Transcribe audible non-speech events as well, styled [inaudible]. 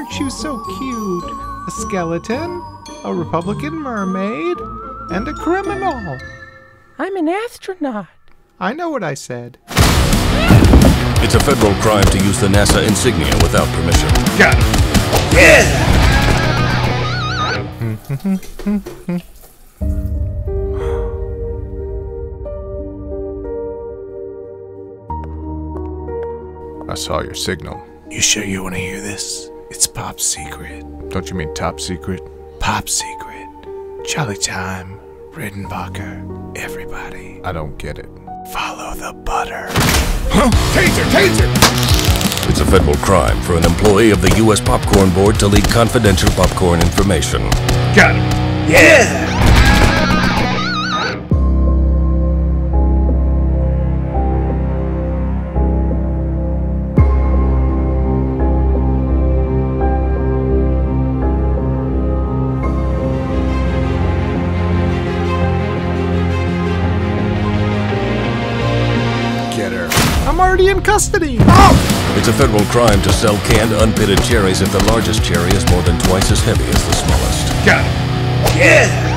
Aren't you so cute? A skeleton, a Republican mermaid, and a criminal. I'm an astronaut. I know what I said. It's a federal crime to use the NASA insignia without permission. Got him. Yeah! [gasps] I saw your signal. You sure you want to hear this? It's pop secret. Don't you mean top secret? Pop secret. Charlie Time, Redenbacher, everybody. I don't get it. Follow the butter. Huh? Taser! Taser! It's a federal crime for an employee of the U.S. Popcorn Board to leak confidential popcorn information. Got him. Yeah! I'm already in custody. It's a federal crime to sell canned unpitted cherries if the largest cherry is more than twice as heavy as the smallest. Got him. Yeah!